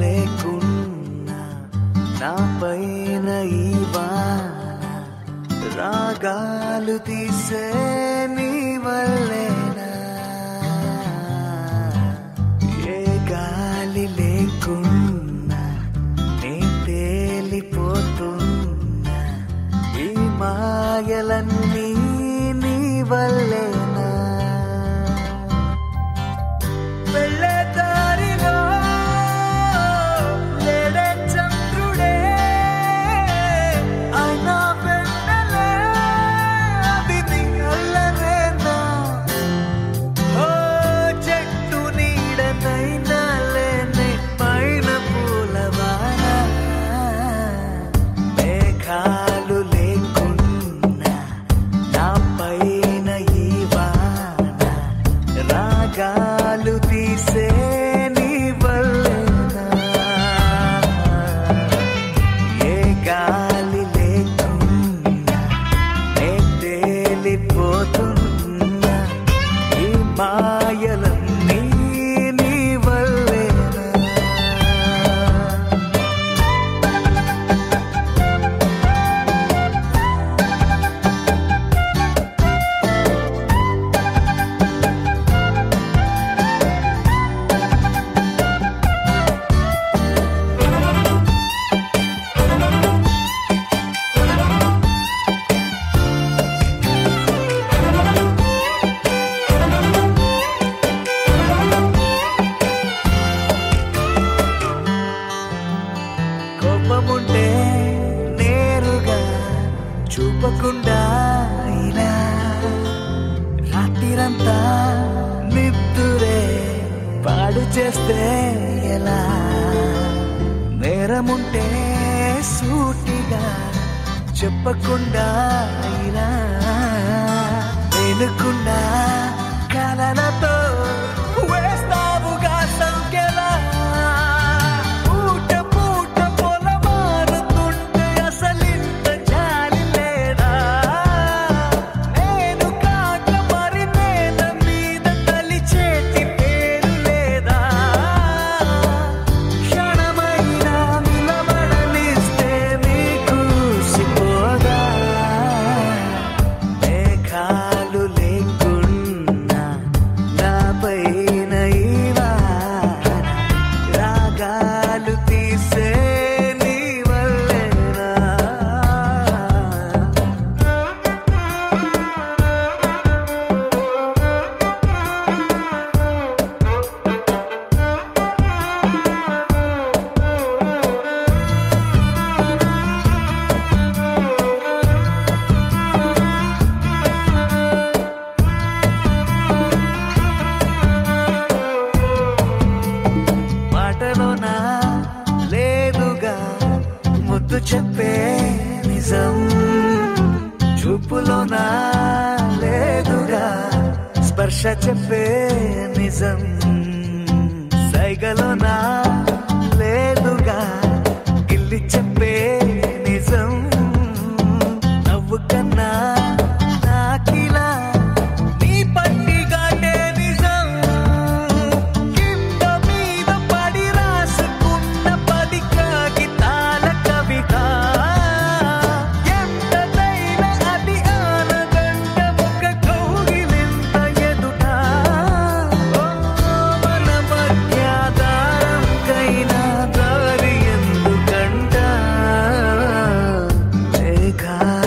లేకున్నా నా పైన ఇవాన రాగాలు తీసే నీ వల్లేనా? ఏ గాలి లేకున్నా తేలిపోతున్నా ఈ మాయలన్నీ నీ వల్లే लुबी से రోజంతా నిద్దురే పాడు చేస్తే ఎలా? నేరముంటే సూటిగా చెప్పకుండా ఇలా వెనుకుండా కలనతో ముద్దు చెప్పే నిజం. చూపులోన లేదుగా స్పర్శ చెప్పే నిజం. సైగలో God.